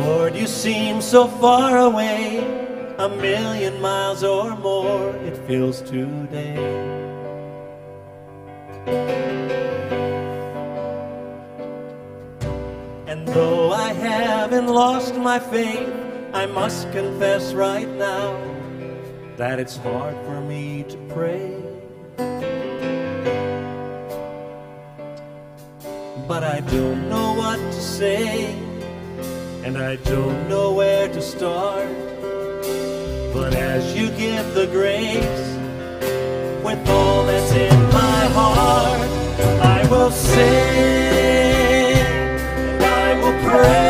Lord, you seem so far away, a million miles or more, it feels today. And though I haven't lost my faith, I must confess right now that it's hard for me to pray. But I don't know what to say, and I don't know where to start. But as you give the grace, with all that's in my heart, I will sing and I will praise,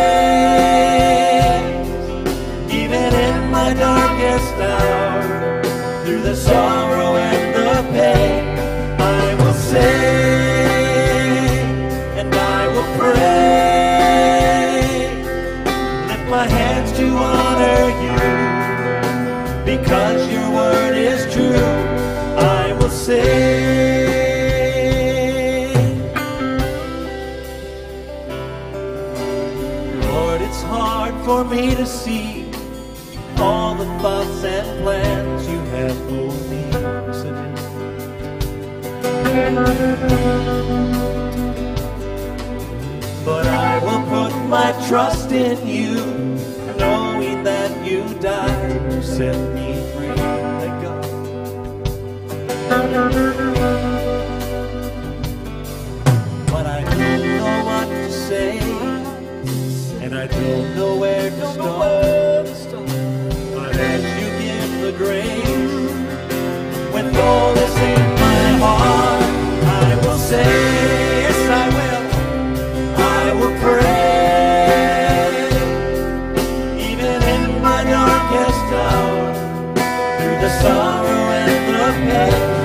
even in my darkest hour, through the sorrow and to honor you, because your word is true. I will sing. Lord, it's hard for me to see all the thoughts and plans you have for me. But I will put my trust in you, set me free. Thank God. But I don't know what to say, and I don't know where to start. But as you give the grace, sorrow and the pain.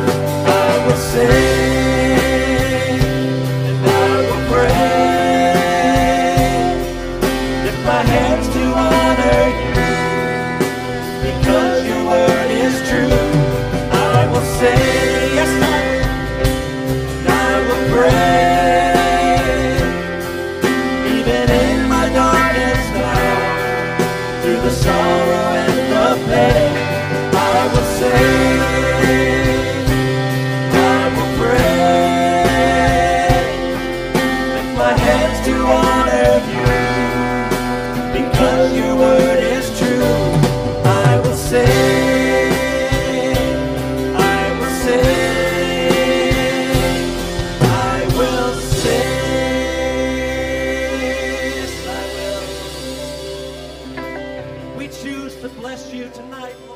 Choose to bless you tonight.